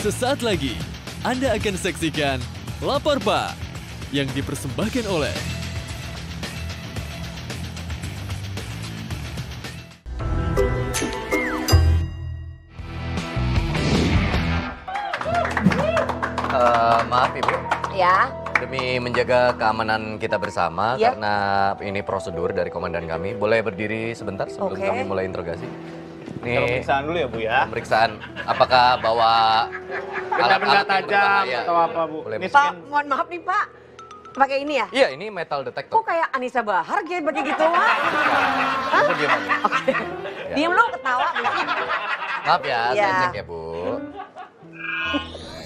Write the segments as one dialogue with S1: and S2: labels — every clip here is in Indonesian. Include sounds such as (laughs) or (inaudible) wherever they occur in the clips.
S1: Sesaat lagi, Anda akan saksikan Lapor Pak yang dipersembahkan oleh
S2: Eh, maaf ibu,
S3: Ya,
S2: demi menjaga keamanan kita bersama
S3: Ya.
S2: karena ini prosedur dari komandan kami, boleh berdiri sebentar sebelum
S3: Oke.
S2: kami mulai interogasi. Nih
S4: pemeriksaan dulu ya Bu ya.
S2: pemeriksaan, apakah bawa
S4: Benda-benda
S2: alat-alat yang
S4: tajam
S2: berbahaya?
S4: atau apa Bu?
S2: Boleh.
S3: Pak, mohon maaf nih Pak. Pakai ini ya?
S2: Iya, ini metal
S3: Kok
S2: detector.
S3: kayak Anissa Bahar kayak pakai gitu, (laughs)
S2: diam aja. Ya.
S3: Diam lu ketawa.
S2: Maaf ya, saya
S3: Ya.
S2: cek ya Bu. (laughs)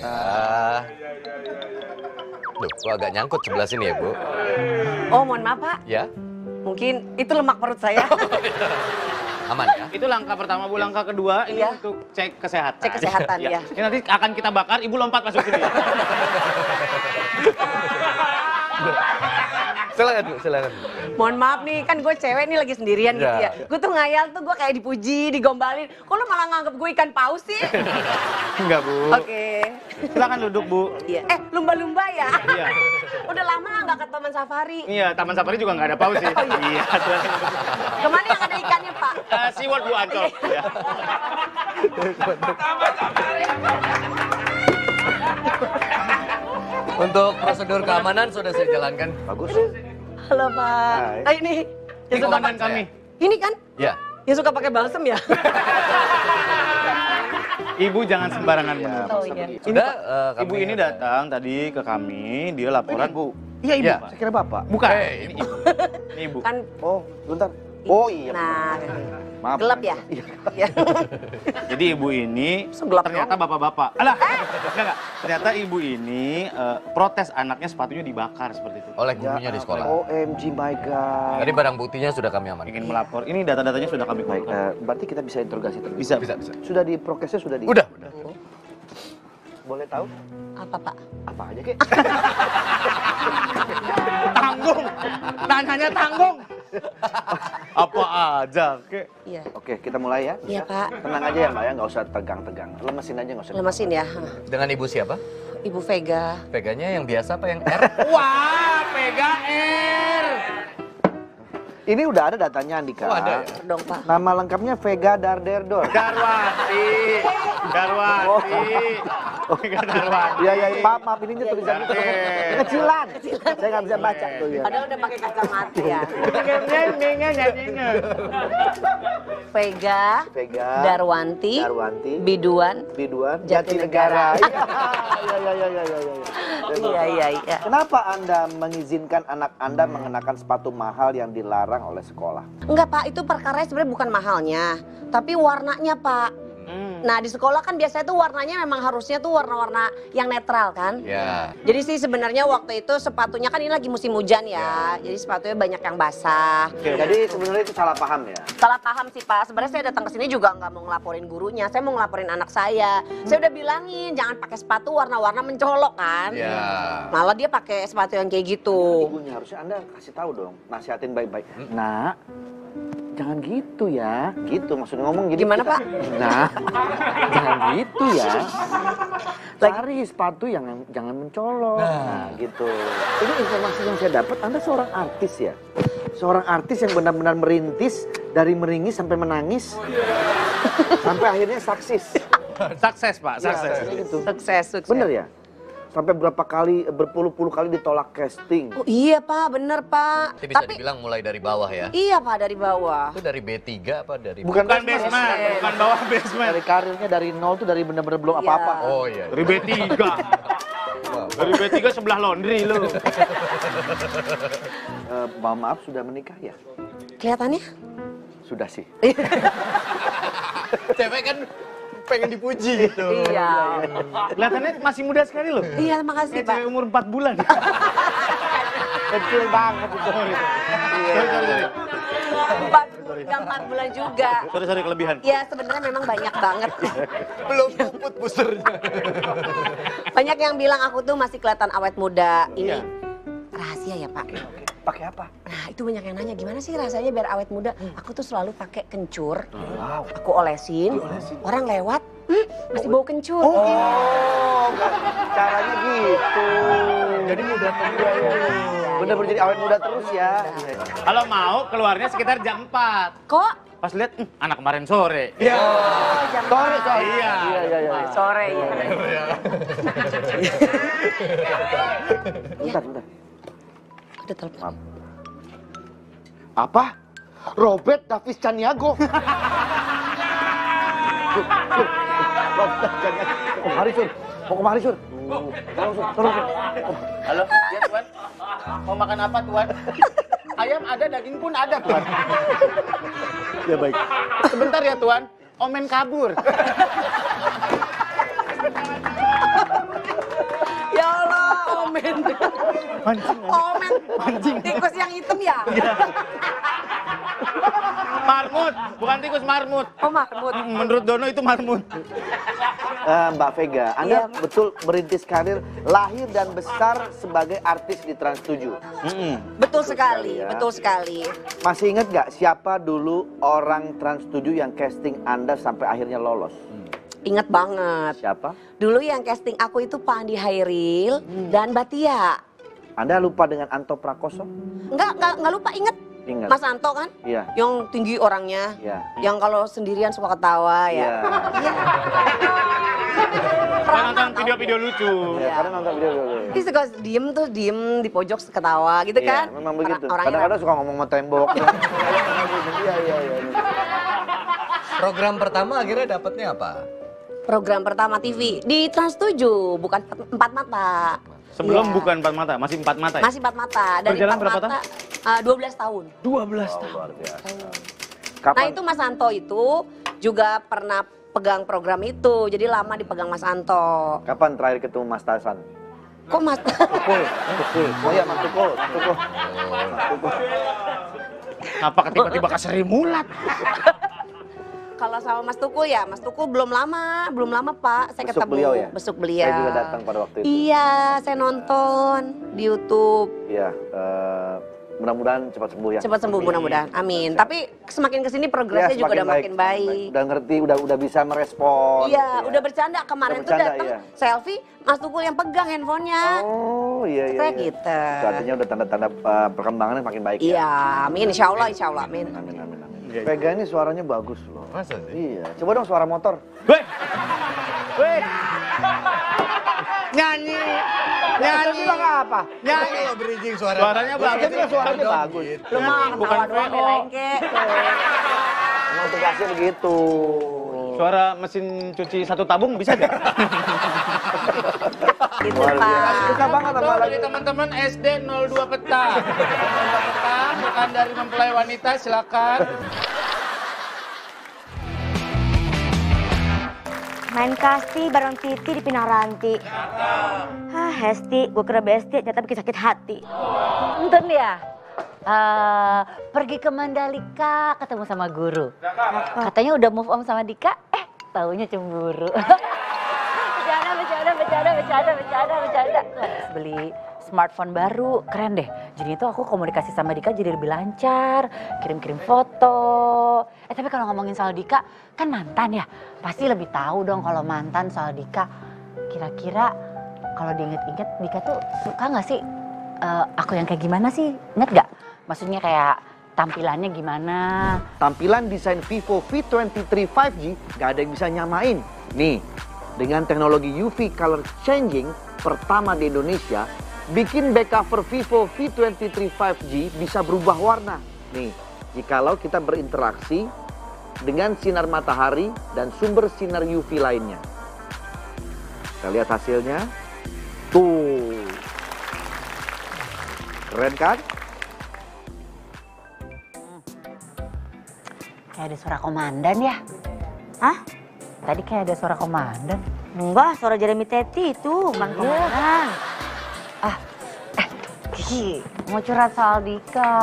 S2: Ah. Duh, kok agak nyangkut sebelah sini ya Bu?
S3: Oh, mohon maaf Pak.
S2: Ya,
S3: Mungkin itu lemak perut saya. (laughs)
S2: aman ya?
S4: Itu langkah pertama Bu, langkah kedua ini
S3: Iya.
S4: untuk cek kesehatan.
S3: Cek kesehatan, ya.
S4: Ini nanti akan kita bakar, Ibu lompat masuk sini. (laughs)
S2: Silakan Bu, silakan.
S3: mohon maaf nih, kan gue cewek nih lagi sendirian gitu
S2: Ya.
S3: ya. Gue tuh ngayal tuh gue kayak dipuji, digombalin. Kok lu malah nganggep gue ikan paus sih? (laughs)
S4: Enggak Bu.
S3: Oke.
S4: Silakan duduk Bu.
S3: Iya. Eh, lumba-lumba ya?
S4: Iya. (laughs)
S3: Udah lama nggak ke taman safari.
S4: Iya, Taman Safari juga nggak ada paus sih.
S3: Oh, iya.
S4: Iya. Ke
S3: mana yang ada
S4: SeaWorld Bu Ancol. Iya.
S2: Untuk prosedur keamanan sudah saya jalankan.
S5: Bagus.
S3: Halo, Pak.
S5: Hai.
S3: Ah, ini.
S4: Ini komandan kami.
S3: Ini kan?
S2: Ya,
S3: Yang suka pakai balsem ya? (laughs)
S4: Ibu jangan sembarangan menurut.
S3: Oh iya.
S2: sudah eh, kami
S4: Ibu ini datang tadi ke kami, dia laporan.
S5: Ini Bu.
S4: Iya, Ibu.
S2: Iya.
S4: Pak.
S5: Saya kira Bapak.
S4: Bukan.
S2: Eh,
S4: ini Ibu. Ini Ibu.
S3: Kan
S5: Oh, bentar. Oh iya.
S3: Nah,
S5: Maaf.
S3: gelap ya? Iya. (laughs)
S4: Jadi ibu ini
S3: Segelap
S4: ternyata bapak-bapak. Alah, enggak, enggak. Ternyata ibu ini eh, protes anaknya sepatunya dibakar seperti itu.
S2: oleh gurunya di sekolah.
S5: OMG my God.
S2: Tadi barang buktinya sudah kami amankan.
S4: Ingin melapor. Ini data-datanya sudah kami
S5: Baik,
S4: kumpulkan.
S5: eh, berarti kita bisa interogasi terlebih.
S4: Bisa,
S2: Bisa, bisa.
S5: Sudah di prokesnya sudah di.
S2: Udah, udah.
S5: Boleh tahu
S3: Apa, Pak?
S5: apa aja kek? (laughs)
S4: Tanggung. Nanyanya tanggung. (laughs) Apa aja, kek.
S3: Iya.
S5: Oke, kita mulai ya.
S3: Iya, Pak.
S5: Tenang aja ya Mbak ya, nggak usah tegang-tegang. Lemesin aja nggak usah.
S3: Lemesin ya.
S2: Dengan ibu siapa?
S3: Ibu Vega.
S2: Peganya yang biasa apa yang R? (laughs)
S4: Wah, Mega R.
S5: Ini udah ada datanya Andika.
S2: Oh, ada ya?
S3: Dong, Pak.
S5: Nama lengkapnya Vega Darderdor.
S4: Darwati. Darwati. Mega Darwati.
S5: Iya iya, maaf maaf ini dia tulisannya
S4: Darden.
S5: kecilan. Saya nggak bisa baca tuh ya.
S3: Padahal udah pakai kacamata ya. Vega,
S5: Vega
S3: Darwanti,
S5: Darwanti
S3: Biduan.
S5: Biduan
S3: Jatinegara. (laughs)
S5: Iya iya iya iya iya. iya.
S3: Iya, iya, iya.
S5: Kenapa Anda mengizinkan anak Anda mengenakan sepatu mahal yang dilarang oleh sekolah?
S3: Enggak, Pak. Itu perkaranya sebenarnya bukan mahalnya. Tapi warnanya, Pak. Nah, di sekolah kan biasanya tuh warnanya memang harusnya tuh warna-warna yang netral kan.
S2: Ya.
S3: Jadi sih sebenarnya waktu itu sepatunya kan ini lagi musim hujan ya. Jadi sepatunya banyak yang basah.
S5: Jadi sebenarnya itu salah paham ya.
S3: Salah paham sih Pak. Sebenarnya saya datang ke sini juga nggak mau ngelaporin gurunya. Saya mau ngelaporin anak saya. Saya udah bilangin jangan pakai sepatu warna-warna mencolok kan.
S2: Ya.
S3: Malah dia pakai sepatu yang kayak gitu.
S5: Ibunya harusnya Anda kasih tahu dong, nasihatin baik-baik. Nah, jangan gitu ya. Gitu maksudnya ngomong jadi
S3: Gimana, Pak?
S5: Nah, (laughs) jangan gitu ya. Cari sepatu yang jangan mencolok. Nah, gitu. Ini informasi yang saya dapat Anda seorang artis ya. Seorang artis yang benar-benar merintis dari meringis sampai menangis. sampai akhirnya saksis. (laughs)
S4: Sukses, Pak.
S5: Iya,
S4: Sukses.
S5: gitu.
S3: Sukses, sukses.
S5: Bener ya? Sampai berapa kali, berpuluh-puluh kali ditolak casting.
S3: Oh, iya Pak, bener Pak.
S2: Itu bisa
S3: Tapi
S2: dibilang mulai dari bawah ya.
S3: iya Pak dari bawah.
S2: Itu dari B3 apa dari
S5: Bukan
S4: Bukan basement, bukan bawah basement.
S5: Dari karirnya dari nol tuh dari bener-bener belum
S3: Iya.
S5: apa-apa.
S2: Oh iya.
S4: Dari B3. Dari B3 sebelah laundry lu. (laughs)
S5: Eh, mohon maaf sudah menikah ya?
S3: Kelihatannya?
S5: Sudah sih. (laughs)
S2: Cewek kan pengen dipuji gitu. (laughs)
S3: Iya.
S4: Kelihatannya masih muda sekali loh.
S3: Iya, makasih
S4: Kayak
S3: Pak.
S4: cewek umur 4 bulan. (laughs)
S5: Kecil banget itu.
S4: Sorry, sorry.
S3: Empat, empat bulan juga.
S4: Sorry, sorry, kelebihan.
S3: Ya sebenarnya memang banyak banget. (laughs)
S2: Belum puput boosternya.
S3: Banyak yang bilang aku tuh masih kelihatan awet muda. Ini
S4: Iya.
S3: rahasia ya Pak.
S5: Pakai apa?
S3: Nah itu banyak yang nanya gimana sih rasanya biar awet muda. Aku tuh selalu pakai kencur.
S5: Wow.
S3: Aku olesin. Orang lewat. "Hmm, Masih bau kencur.
S5: Oh, caranya gitu.
S6: Jadi mudah terus.
S5: Bener-bener jadi awet muda terus ya.
S4: Kalau mau keluarnya sekitar jam 4.
S3: Kok
S4: Pas lihat "Hmm, anak kemarin sore.
S6: Iya.
S5: Sore, sore.
S4: Iya.
S5: Iya, iya, iya.
S3: sore ya?
S5: Bentar, bentar.
S3: Ada telepon.
S5: Apa? Robert Davis Caniago. Robert Caniago. Mau kemari, Sur. Mau kemari, Sur. Tolong, Sur. Tolong, Sur.
S4: Halo, ya tuan. Mau makan apa tuan? Ayam ada, daging pun ada tuan.
S5: Ya, baik.
S4: Sebentar ya tuan. Omen kabur. Mancing.
S3: Omen. Tikus yang hitam ya?
S4: Marmut, bukan tikus marmut.
S3: Oh, marmut.
S4: Menurut Dono itu marmut.
S5: Eh, Mbak Vega, Anda
S3: Iya.
S5: betul merintis karir lahir dan besar sebagai artis di Trans 7.
S3: Betul sekali,
S5: ya.
S3: betul sekali.
S5: Masih ingat nggak siapa dulu orang Trans 7 yang casting Anda sampai akhirnya lolos?
S3: Ingat banget.
S5: Siapa?
S3: Dulu yang casting aku itu Pak Andi Hairil dan Batia.
S5: Anda lupa dengan Anto Prakoso?
S3: Enggak, enggak, enggak lupa inget
S5: Ingat.
S3: Mas Anto kan?
S5: Iya.
S3: Yang tinggi orangnya.
S5: Iya.
S3: Yang kalau sendirian suka ketawa ya.
S5: Iya.
S3: Iya.
S4: Saya nonton video-video lucu.
S5: Iya, karena nonton video dulu.
S3: Dia suka diem tuh, diem di pojok ketawa gitu
S5: Iya,
S3: kan.
S5: memang begitu. Kadang-kadang suka ngomong sama tembok. (laughs) Iya, iya, iya.
S6: Program pertama akhirnya dapetnya apa?
S3: program pertama TV di Trans 7, bukan empat mata.
S4: Sebelum
S3: Iya.
S4: bukan empat mata, masih empat mata ya?
S3: Masih empat mata. Dari
S4: Berjalan
S3: empat
S4: berapa
S3: mata, eh, 12 tahun.
S4: 12
S5: Oh, luar biasa.
S3: Nah
S5: Kapan?
S3: itu Mas Anto itu juga pernah pegang program itu, jadi lama dipegang Mas Anto.
S5: Kapan terakhir ketemu Mas Tasan?
S3: Kok Mas
S5: Tukul, Tukul. Oh iya, Mas Tukul, Mas Tukul. Mas Tukul.
S4: Apa tiba-tiba Sri Mulat?
S3: Kalau sama Mas Tukul ya, Mas Tukul belum lama, belum lama Pak, saya
S5: Besuk
S3: ketemu
S5: beliau ya?
S3: besuk beliau.
S5: Saya juga datang pada waktu itu.
S3: Iya, saya nonton di YouTube.
S5: Iya, eh, mudah-mudahan cepat sembuh ya.
S3: Cepat sembuh mudah-mudahan. Amin. Tapi semakin ke sini progresnya
S5: Ya,
S3: juga udah
S5: semakin
S3: makin baik.
S5: Udah ngerti, udah udah bisa merespon.
S3: Iya,
S5: gitu ya.
S3: udah bercanda kemarin
S5: Udah
S3: tuh
S5: bercanda,
S3: datang
S5: iya.
S3: selfie Mas Tukul yang pegang handphonenya.
S5: Oh iya iya.
S3: Saya
S5: iya.
S3: gitu.
S5: Itu artinya udah tanda-tanda uh, perkembangannya makin baik ya.
S3: Iya, amin. Insya Allah, insya Allah, amin.
S5: Amin amin amin.
S4: Iya, iya.
S5: Vega ini suaranya bagus loh.
S6: Masa sih?
S5: Iya. Coba dong suara motor.
S4: Weh! Weh! Nyanyi! Nyanyi!
S5: bilang apa?
S4: Nyanyi!
S6: Kalau bridging suara
S4: Suaranya bagus.
S5: Dia suaranya bagus.
S3: Lu mah
S4: Bukan
S3: ketawa doang
S4: VO.
S3: belengke.
S5: Emang tugasnya begitu.
S4: Suara mesin cuci satu tabung bisa gak? (laughs)
S3: Gitu,
S5: biasa.
S3: Pak.
S5: Suka banget sama lagu.
S4: dari teman-teman SD 02 peta. (laughs) 02 peta, bukan dari mempelai wanita, silakan.
S7: Main kasti bareng Titi di Pinaranti. Hah, Hesti, gue kira besti, ternyata bikin sakit hati.
S8: Nonton ya? Eh, pergi ke Mandalika ketemu sama guru. Katanya udah move on sama Dika, eh taunya cemburu. Bercanda, bercanda, bercanda, bercanda. Terus beli smartphone baru, keren deh. Jadi itu aku komunikasi sama Dika jadi lebih lancar, kirim-kirim foto. Eh tapi kalau ngomongin soal Dika, kan mantan ya. Pasti lebih tahu dong kalau mantan soal Dika. Kira-kira kalau diinget-inget Dika tuh suka nggak sih eh, aku yang kayak gimana sih? Ingat nggak? Maksudnya kayak tampilannya gimana?
S5: Tampilan desain Vivo V23 5G gak ada yang bisa nyamain. Nih, dengan teknologi UV color changing pertama di Indonesia, bikin back cover Vivo V23 5G bisa berubah warna. Nih, jikalau kita berinteraksi dengan sinar matahari dan sumber sinar UV lainnya. Kita lihat hasilnya. Tuh. Keren kan?
S8: Kayak ada suara komandan ya?
S7: Hah?
S8: Tadi kayak ada suara komandan.
S7: Enggak, suara Jeremy Teti itu, Bang
S8: Iya.
S7: Komandan.
S8: Kiki, mau curhat soal Dika.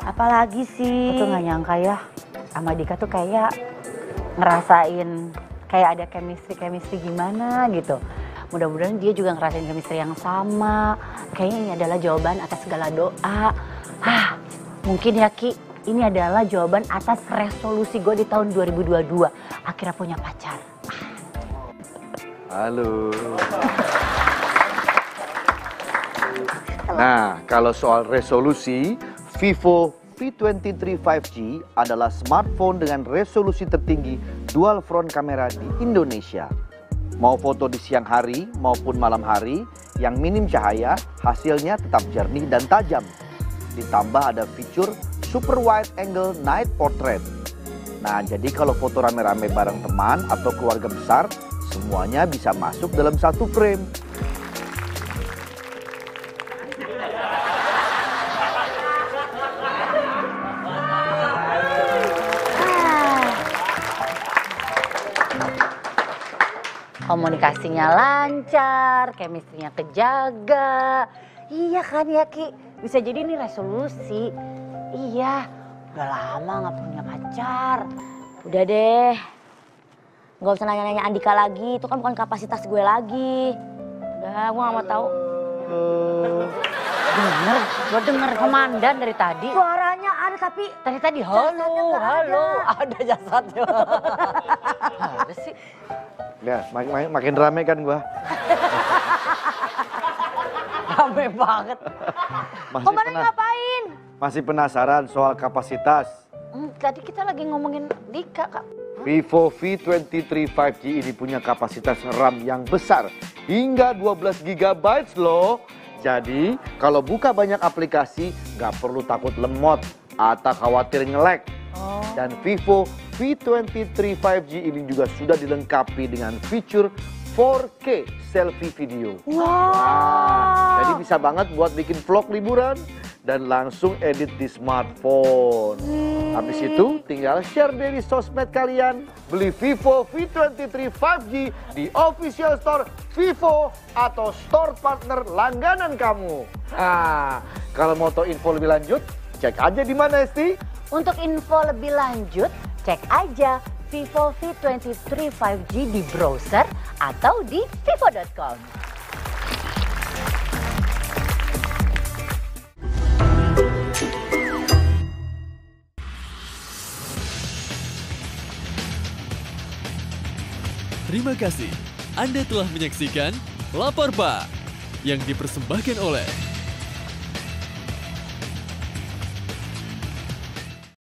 S7: Apalagi sih?
S8: tuh nggak nyangka ya, sama Dika tuh kayak ngerasain kayak ada chemistry chemistry gimana gitu. Mudah-mudahan dia juga ngerasain chemistry yang sama. Kayaknya ini adalah jawaban atas segala doa. Ah, mungkin ya Ki, ini adalah jawaban atas resolusi gue di tahun 2022. Akhirnya punya pacar.
S5: Halo. Nah, kalau soal resolusi, Vivo V23 5G adalah smartphone dengan resolusi tertinggi dual front kamera di Indonesia. Mau foto di siang hari maupun malam hari, yang minim cahaya, hasilnya tetap jernih dan tajam. Ditambah ada fitur super wide angle night portrait. Nah, jadi kalau foto rame-rame bareng teman atau keluarga besar, semuanya bisa masuk dalam satu frame.
S8: Komunikasinya lancar, chemistry-nya kejaga. Iya kan ya Ki? Bisa jadi ini resolusi. Iya, udah lama nggak punya pacar.
S7: Udah deh. Gak usah nanya-nanya Andika lagi, itu kan bukan kapasitas gue lagi. Udah, gue gak mau tahu.
S8: Denger, gue denger komandan dari tadi.
S7: Suaranya ada tapi
S8: Tadi tadi halo,
S7: nggak
S8: halo, ada jasadnya. Ada sih.
S5: Ya, mak- mak- makin rame kan gua.
S8: Rame banget.
S7: Komandan ngapain?
S5: Masih penasaran soal kapasitas.
S8: Hmm, tadi kita lagi ngomongin Dika, Kak.
S5: Vivo V23 5G ini punya kapasitas RAM yang besar hingga 12 GB loh. Jadi kalau buka banyak aplikasi nggak perlu takut lemot atau khawatir ngelek. Dan Vivo V23 5G ini juga sudah dilengkapi dengan fitur 4K selfie video. Wow. jadi bisa banget buat bikin vlog liburan dan langsung edit di smartphone. Habis itu tinggal share di sosmed kalian. Beli Vivo V23 5G di official store Vivo atau store partner langganan kamu. Nah, kalau mau tahu info lebih lanjut, cek aja di mana Esti.
S8: Untuk info lebih lanjut, cek aja Vivo V23 5G di browser atau di vivo.com.
S1: Terima kasih. Anda telah menyaksikan Lapor Pak yang dipersembahkan oleh